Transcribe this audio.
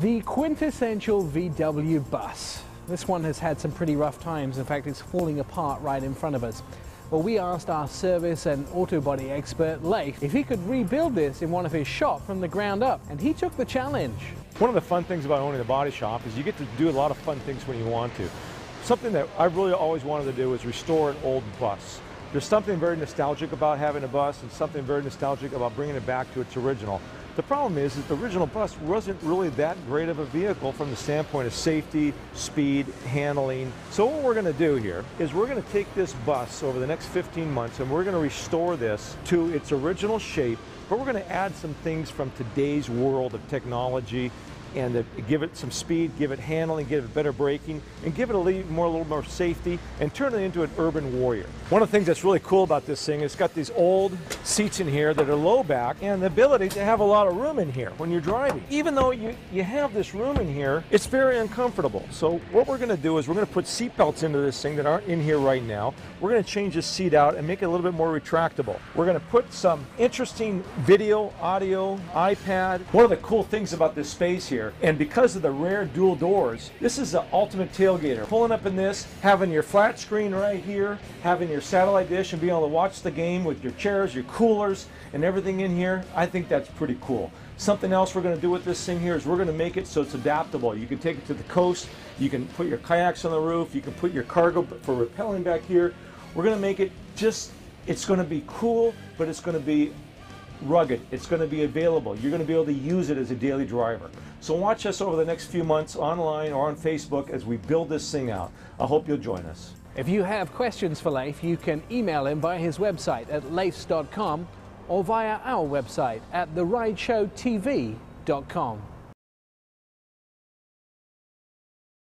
The quintessential VW bus. This one has had some pretty rough times. In fact, it's falling apart right in front of us. Well, we asked our service and auto body expert, Leif, if he could rebuild this in one of his shop from the ground up, and he took the challenge. One of the fun things about owning a body shop is you get to do a lot of fun things when you want to. Something that I really always wanted to do is restore an old bus. There's something very nostalgic about having a bus and something very nostalgic about bringing it back to its original. The problem is that the original bus wasn't really that great of a vehicle from the standpoint of safety, speed, handling. So what we're going to do here is we're going to take this bus over the next 15 months and we're going to restore this to its original shape, but we're going to add some things from today's world of technology and to give it some speed, give it handling, give it better braking, and give it a little more, a little more safety, and turn it into an urban warrior. One of the things that's really cool about this thing is it's got these old seats in here that are low back, and the ability to have a lot of room in here when you're driving. Even though you, you have this room in here, it's very uncomfortable. So what we're going to do is we're going to put seat belts into this thing that aren't in here right now. We're going to change this seat out and make it a little bit more retractable. We're going to put some interesting video, audio, iPad. One of the cool things about this space here here. And because of the rare dual doors, this is the ultimate tailgater. Pulling up in this, having your flat screen right here, having your satellite dish and being able to watch the game with your chairs, your coolers, and everything in here, I think that's pretty cool. Something else we're going to do with this thing here is we're going to make it so it's adaptable. You can take it to the coast, you can put your kayaks on the roof, you can put your cargo for rappelling back here. We're going to make it just, it's going to be cool, but it's going to be rugged. It's going to be available. You're going to be able to use it as a daily driver. So watch us over the next few months online or on Facebook as we build this thing out. I hope you'll join us. If you have questions for Leif, you can email him via his website at leifs.com or via our website at therideshowtv.com.